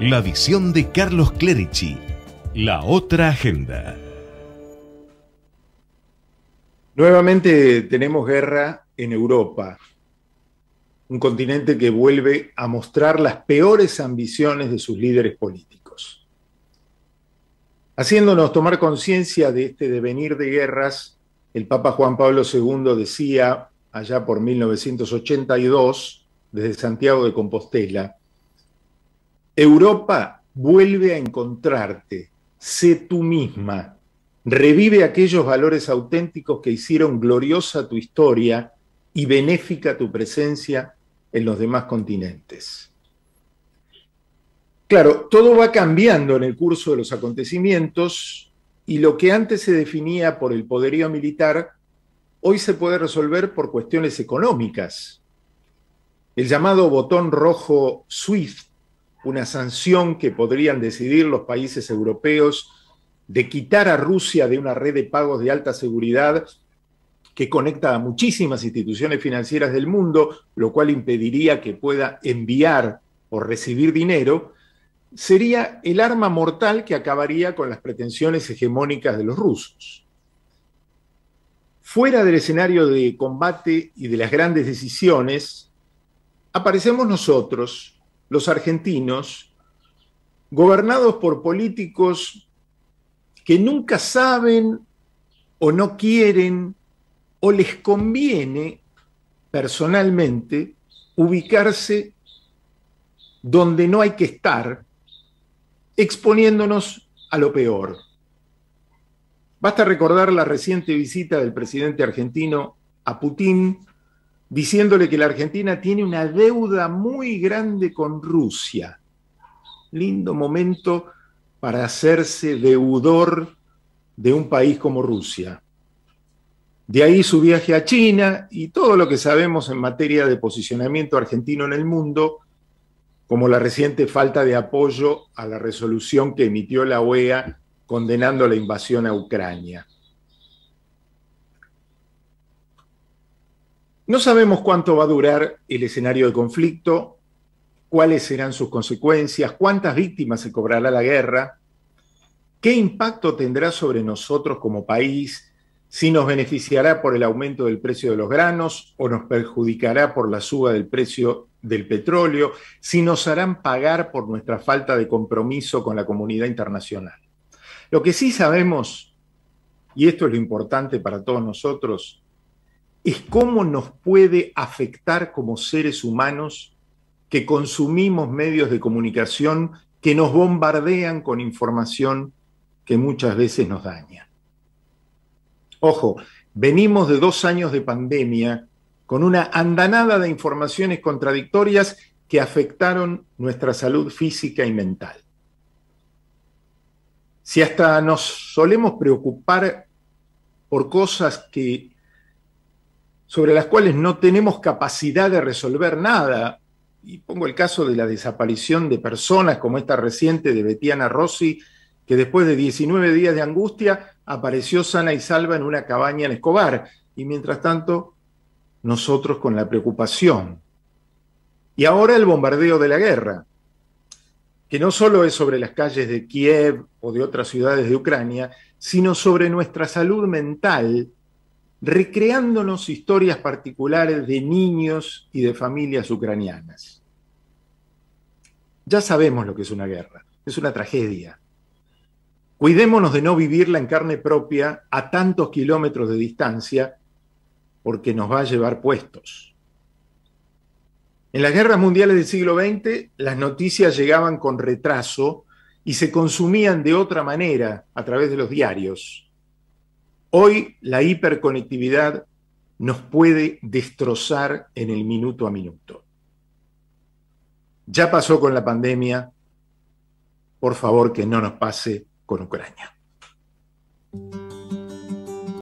La visión de Carlos Clerici. La otra agenda. Nuevamente tenemos guerra en Europa, un continente que vuelve a mostrar las peores ambiciones de sus líderes políticos. Haciéndonos tomar conciencia de este devenir de guerras, el Papa Juan Pablo II decía allá por 1982, desde Santiago de Compostela, Europa vuelve a encontrarte, sé tú misma, revive aquellos valores auténticos que hicieron gloriosa tu historia y benéfica tu presencia en los demás continentes. Claro, todo va cambiando en el curso de los acontecimientos y lo que antes se definía por el poderío militar, hoy se puede resolver por cuestiones económicas. El llamado botón rojo SWIFT una sanción que podrían decidir los países europeos de quitar a Rusia de una red de pagos de alta seguridad que conecta a muchísimas instituciones financieras del mundo, lo cual impediría que pueda enviar o recibir dinero, sería el arma mortal que acabaría con las pretensiones hegemónicas de los rusos. Fuera del escenario de combate y de las grandes decisiones, aparecemos nosotros, los argentinos, gobernados por políticos que nunca saben o no quieren o les conviene personalmente ubicarse donde no hay que estar, exponiéndonos a lo peor. Basta recordar la reciente visita del presidente argentino a Putin diciéndole que la Argentina tiene una deuda muy grande con Rusia. Lindo momento para hacerse deudor de un país como Rusia. De ahí su viaje a China y todo lo que sabemos en materia de posicionamiento argentino en el mundo, como la reciente falta de apoyo a la resolución que emitió la OEA condenando la invasión a Ucrania. No sabemos cuánto va a durar el escenario de conflicto, cuáles serán sus consecuencias, cuántas víctimas se cobrará la guerra, qué impacto tendrá sobre nosotros como país, si nos beneficiará por el aumento del precio de los granos o nos perjudicará por la suba del precio del petróleo, si nos harán pagar por nuestra falta de compromiso con la comunidad internacional. Lo que sí sabemos, y esto es lo importante para todos nosotros, es cómo nos puede afectar como seres humanos que consumimos medios de comunicación que nos bombardean con información que muchas veces nos daña. Ojo, venimos de dos años de pandemia con una andanada de informaciones contradictorias que afectaron nuestra salud física y mental. Si hasta nos solemos preocupar por cosas que sobre las cuales no tenemos capacidad de resolver nada. Y pongo el caso de la desaparición de personas como esta reciente de Betiana Rossi, que después de 19 días de angustia apareció sana y salva en una cabaña en Escobar. Y mientras tanto, nosotros con la preocupación. Y ahora el bombardeo de la guerra, que no solo es sobre las calles de Kiev o de otras ciudades de Ucrania, sino sobre nuestra salud mental recreándonos historias particulares de niños y de familias ucranianas. Ya sabemos lo que es una guerra, es una tragedia. Cuidémonos de no vivirla en carne propia a tantos kilómetros de distancia, porque nos va a llevar puestos. En las guerras mundiales del siglo XX, las noticias llegaban con retraso y se consumían de otra manera a través de los diarios. Hoy la hiperconectividad nos puede destrozar en el minuto a minuto. Ya pasó con la pandemia, por favor que no nos pase con Ucrania.